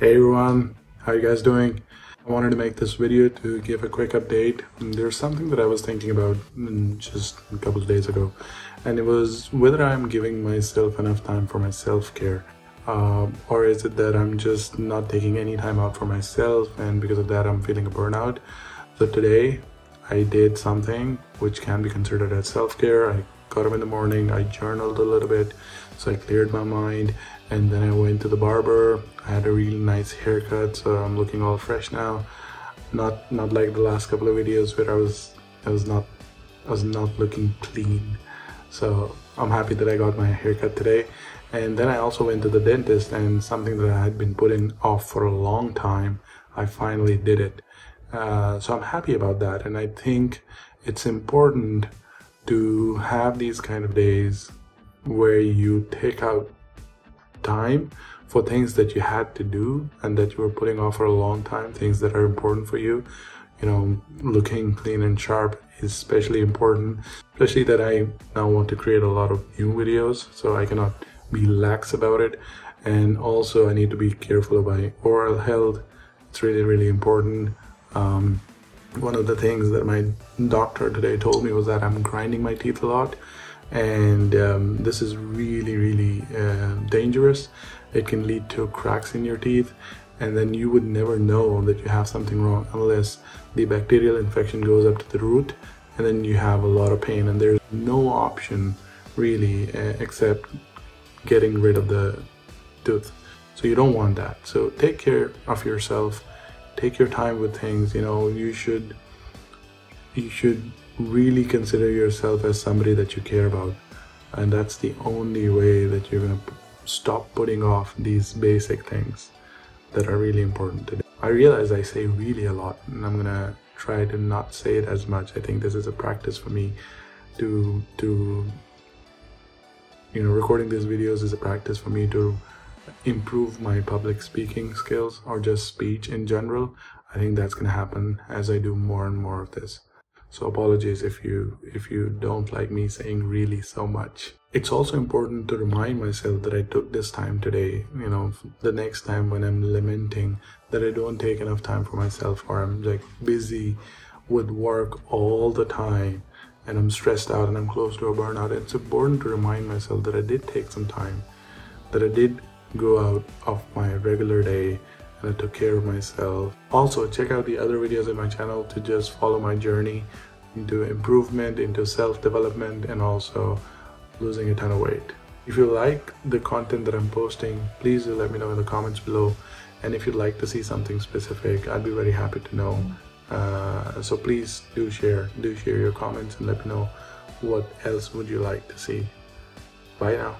Hey everyone, how you guys doing? I wanted to make this video to give a quick update. There's something that I was thinking about just a couple of days ago, and it was whether I'm giving myself enough time for my self-care, uh, or is it that I'm just not taking any time out for myself, and because of that I'm feeling a burnout. So today I did something which can be considered as self-care. I got up in the morning, I journaled a little bit, so I cleared my mind, and then I went to the barber. I had a really nice haircut, so I'm looking all fresh now. Not not like the last couple of videos where I was I was not I was not looking clean. So I'm happy that I got my haircut today. And then I also went to the dentist and something that I had been putting off for a long time, I finally did it. Uh, so I'm happy about that. And I think it's important to have these kind of days where you take out time for things that you had to do and that you were putting off for a long time, things that are important for you. You know, looking clean and sharp is especially important, especially that I now want to create a lot of new videos, so I cannot be lax about it. And also, I need to be careful of my oral health. It's really, really important. Um, one of the things that my doctor today told me was that I'm grinding my teeth a lot and um, this is really really uh, dangerous. It can lead to cracks in your teeth and then you would never know that you have something wrong unless the bacterial infection goes up to the root and then you have a lot of pain and there's no option really uh, except getting rid of the tooth. So you don't want that. So take care of yourself take your time with things you know you should you should really consider yourself as somebody that you care about. And that's the only way that you're going to stop putting off these basic things that are really important today i realize i say really a lot and i'm going to try to not say it as much. I think this is a practice for me to to you know recording these videos is a practice for me to improve my public speaking skills or just speech in general i think that's going to happen as i do more and more of this so apologies if you if you don't like me saying really so much. It's also important to remind myself that I took this time today, you know, the next time when I'm lamenting that I don't take enough time for myself or I'm like busy with work all the time and I'm stressed out and I'm close to a burnout. It's important to remind myself that I did take some time, that I did go out of my regular day and I took care of myself. Also, check out the other videos in my channel to just follow my journey into improvement, into self-development, and also losing a ton of weight. If you like the content that I'm posting, please do let me know in the comments below. And if you'd like to see something specific, I'd be very happy to know. Uh, so please do share, do share your comments and let me know what else would you like to see. Bye now.